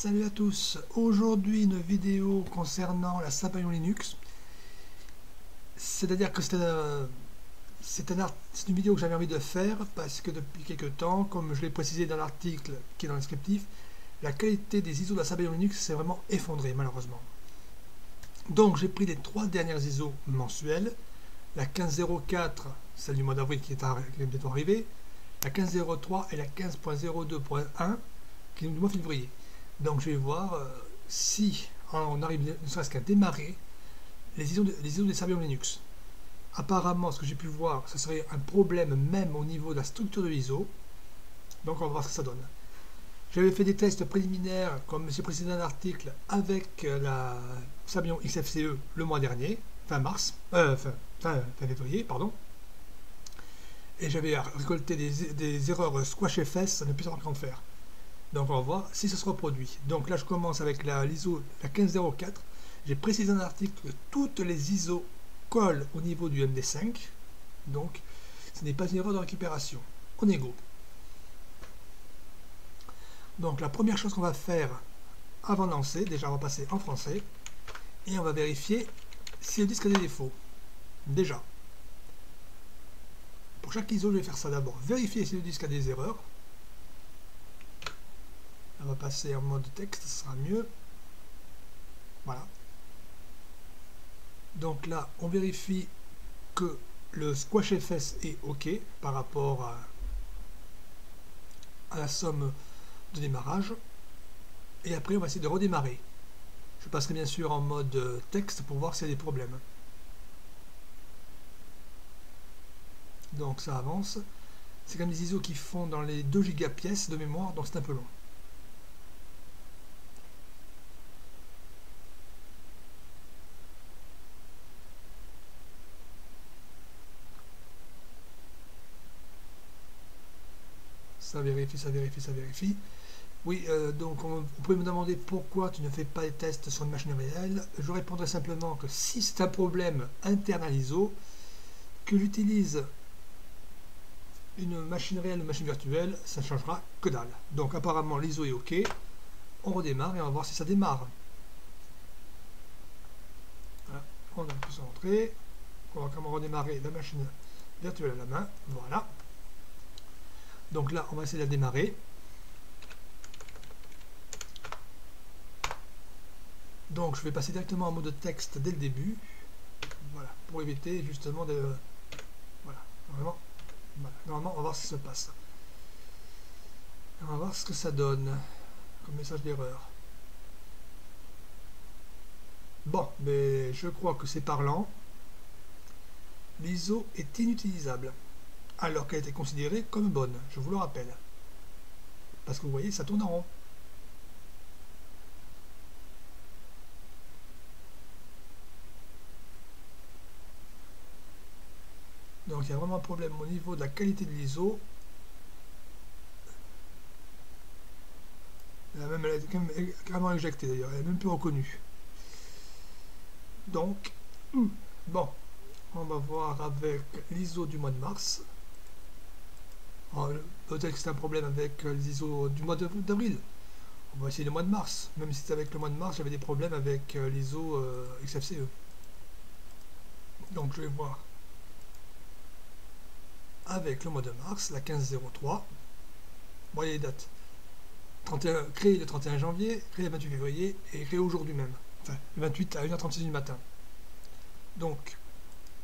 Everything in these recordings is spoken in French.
Salut à tous, aujourd'hui une vidéo concernant la Sabayon Linux. C'est-à-dire que c'est une vidéo que j'avais envie de faire parce que depuis quelques temps, comme je l'ai précisé dans l'article qui est dans le descriptif, la qualité des ISO de la Sabayon Linux s'est vraiment effondrée malheureusement. Donc j'ai pris les trois dernières ISO mensuelles, la 1504, celle du mois d'avril qui, qui est bientôt arrivée, la 1503 et la 15.02.1 qui est du mois de février. Donc je vais voir euh, si on arrive ne serait-ce qu'à démarrer les ISO, les ISO des serveurs Linux. Apparemment, ce que j'ai pu voir, ce serait un problème même au niveau de la structure de l'ISO. Donc on va voir ce que ça donne. J'avais fait des tests préliminaires, comme c'est précisé dans l'article, avec euh, la Sabion XFCE le mois dernier, fin mars, euh, fin, février, pardon. Et j'avais récolté des, erreurs SquashFS, ne plus savoir qu'en faire. Donc on va voir si ça se reproduit. Donc là je commence avec l'ISO la 1504. J'ai précisé dans l'article que toutes les ISO collent au niveau du MD5. Donc ce n'est pas une erreur de récupération. On est go. Donc la première chose qu'on va faire avant de lancer, déjà on va passer en français et on va vérifier si le disque a des défauts. Déjà. Pour chaque ISO, je vais faire ça d'abord. Vérifier si le disque a des erreurs. Va passer en mode texte, ce sera mieux. Voilà. Donc là, on vérifie que le SquashFS est OK par rapport à, la somme de démarrage. Et après, on va essayer de redémarrer. Je passerai bien sûr en mode texte pour voir s'il y a des problèmes. Donc ça avance. C'est comme des ISO qui font dans les 2 Go pièces de mémoire, donc c'est un peu long. Ça vérifie, ça vérifie, ça vérifie. Oui, euh, donc on, peut me demander pourquoi tu ne fais pas les tests sur une machine réelle. Je répondrai simplement que si c'est un problème interne à l'ISO, que j'utilise une machine réelle, une machine virtuelle, ça ne changera que dalle. Donc apparemment l'ISO est OK. On redémarre et on va voir si ça démarre. On a pu s'entrer. On va comment redémarrer la machine virtuelle à la main. Voilà. Donc là, on va essayer de la démarrer. Donc je vais passer directement en mode texte dès le début. Voilà, pour éviter justement de... Voilà, vraiment. Normalement, on va voir ce qui se passe. On va voir ce que ça donne comme message d'erreur. Bon, mais je crois que c'est parlant. L'ISO est inutilisable alors qu'elle était considérée comme bonne, je vous le rappelle. Parce que vous voyez, ça tourne en rond. Donc il y a vraiment un problème au niveau de la qualité de l'ISO. Elle, même, elle carrément éjectée d'ailleurs, elle est même plus reconnue. Donc, bon, on va voir avec l'ISO du mois de mars. Peut-être que c'est un problème avec euh, les ISO du mois d'avril. On va essayer le mois de mars. Même si c'est avec le mois de mars, j'avais des problèmes avec euh, l'ISO euh, XFCE. Donc je vais voir avec le mois de mars, la 1503. Voyez les dates. 31, créé le 31 janvier, créé le 28 février et créé aujourd'hui même. Enfin, le 28 à 1h36 du matin. Donc,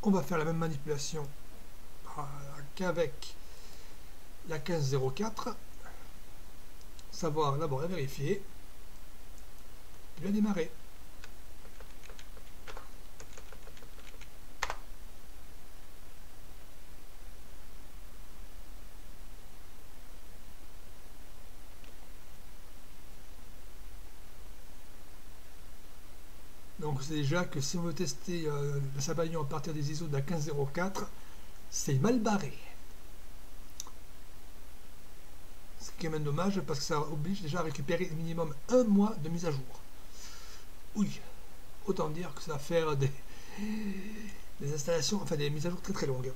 on va faire la même manipulation qu'avec la 1504, savoir d'abord la vérifier, puis la démarrer. Donc c'est déjà que si on veut tester euh, le Sabayon à partir des ISO de la 1504, c'est mal barré. même dommage parce que ça oblige déjà à récupérer minimum un mois de mise à jour. Oui, autant dire que ça va faire des, installations, enfin des mises à jour très très longues.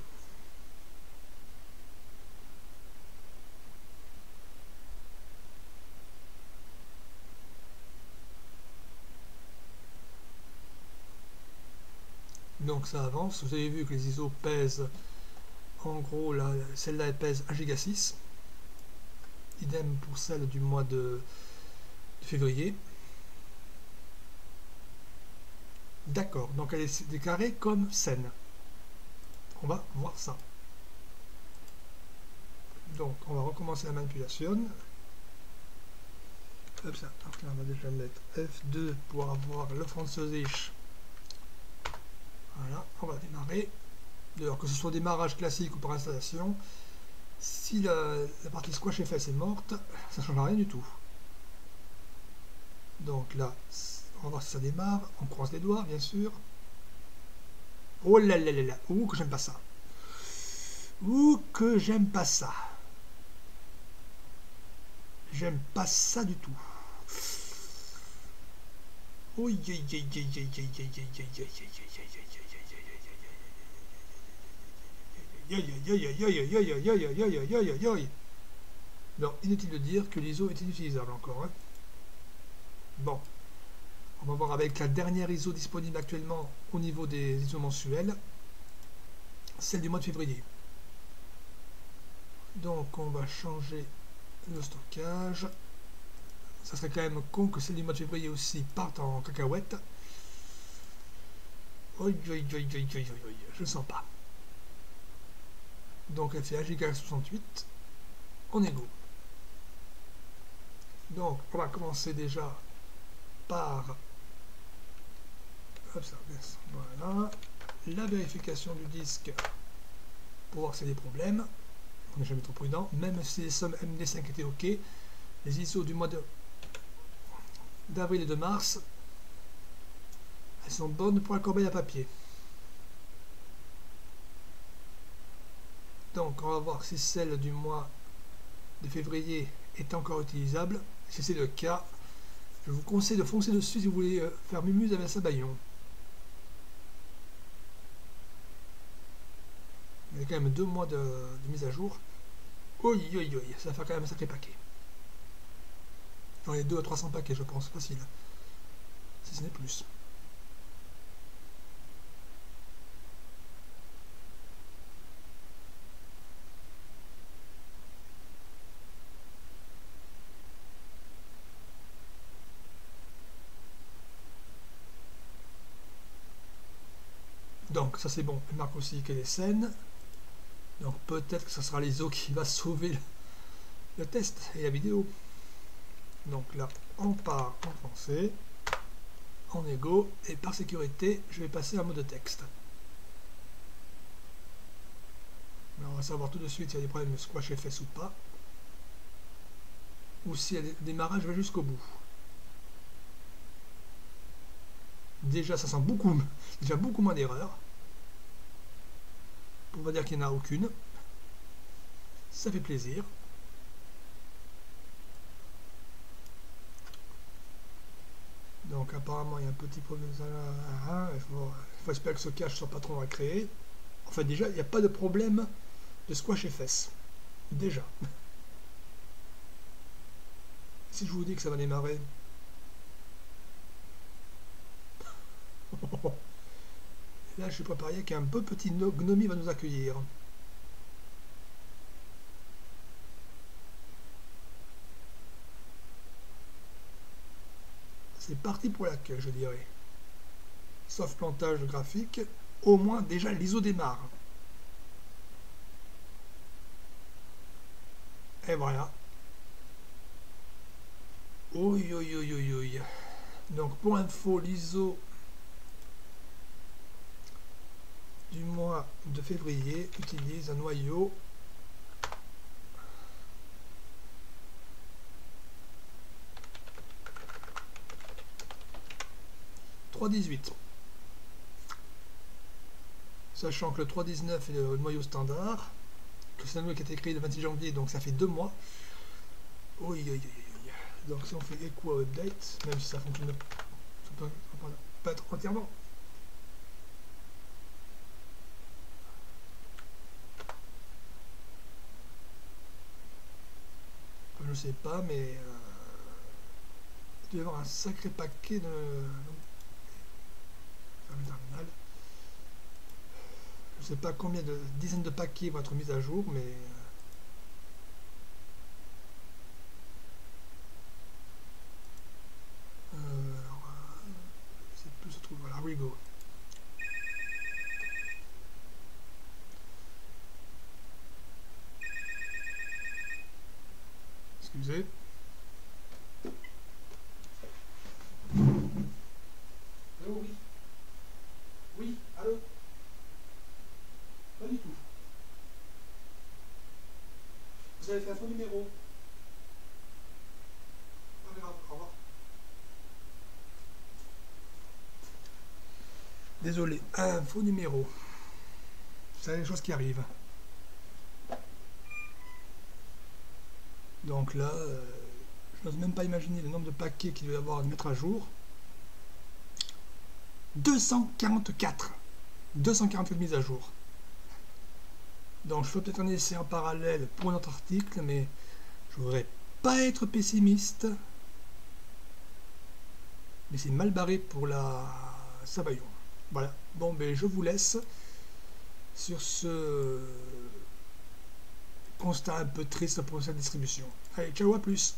donc ça avance. Vous avez vu que les ISO pèsent, en gros, celle-là elle pèse 1 giga 6. Idem pour celle du mois de, février. D'accord, donc elle est déclarée comme scène. On va voir ça. Donc on va recommencer la manipulation. Hop ça. Donc là on va déjà mettre F2 pour avoir le Französisch. Voilà, on va démarrer. D'ailleurs, que ce soit démarrage classique ou par installation, si la, partie squash FS est morte, ça ne changera rien du tout. Donc là, on va voir si ça démarre. On croise les doigts, bien sûr. Oh là là là là. Ouh, que j'aime pas ça. Ouh, que j'aime pas ça. J'aime pas ça du tout. Non, inutile de dire que l'ISO est inutilisable encore. Hein. Bon, on va voir avec la dernière ISO disponible actuellement au niveau des ISO mensuels, celle du mois de février. Donc on va changer le stockage. Ça serait quand même con que celle du mois de février aussi parte en cacahuète. je ne sens pas. Donc elle fait 1 68 en égo. Donc on va commencer déjà par voilà, la vérification du disque pour voir s'il y a des problèmes. On n'est jamais trop prudent, même si les sommes MD5 étaient OK, les ISO du mois d'avril et de mars, elles sont bonnes pour la corbeille à papier. Donc on va voir si celle du mois de février est encore utilisable. Si c'est le cas, je vous conseille de foncer dessus si vous voulez euh, faire mumuse avec un sabayon. Il y a quand même deux mois de, mise à jour. Oui, oui, oui, ça fait quand même un sacré paquet. Dans les 2 à 300 paquets, je pense, facile. Si ce n'est plus. Donc ça c'est bon, elle marque aussi qu'elle est saine. Donc peut-être que ce sera l'ISO qui va sauver le, test et la vidéo. Donc là, on part en français, en égo, et par sécurité, je vais passer en mode texte. on va savoir tout de suite s'il y a des problèmes de squash FS ou pas. Ou si le démarrage va jusqu'au bout. Déjà, ça sent beaucoup, déjà beaucoup moins d'erreurs on va dire qu'il n'y en a aucune. Ça fait plaisir. Donc apparemment il y a un petit problème. Il faut, espérer que ce cache soit pas trop à créer. Enfin déjà, il n'y a pas de problème de squash et fesses. Déjà. Si je vous dis que ça va démarrer. Là, je suis préparé qu'un peu petit gnomie va nous accueillir. C'est parti pour l'accueil, je dirais. Sauf plantage graphique, au moins déjà l'ISO démarre. Et voilà. Oui, oui, oui, oui, oui. Donc pour info, l'ISO du mois de février utilise un noyau « 3.18 ». Sachant que le 3.19 est le noyau standard, que c'est un noyau qui a été créé le 26 janvier, donc ça fait deux mois. Donc si on fait echo update, même si ça fonctionne, pas entièrement je sais pas, mais euh, il doit y avoir un sacré paquet de. terminal. Je ne sais pas combien de dizaines de paquets vont être mis à jour, mais... Euh, c'est plus se trouve. Voilà, Rigo. Excusez. Allô, oui. Oui, allô Pas du tout. Vous avez fait un faux numéro. Pas grave, au revoir. Désolé, un faux numéro. C'est les choses qui arrivent. Donc là, euh, je n'ose même pas imaginer le nombre de paquets qu'il doit y avoir à mettre à jour. 244 244 mises à jour. Donc je fais peut-être un essai en parallèle pour un autre article, mais je voudrais pas être pessimiste. Mais c'est mal barré pour la Savaillon. Voilà. Bon, ben je vous laisse sur ce constat un peu triste pour cette distribution. Allez, ciao, à plus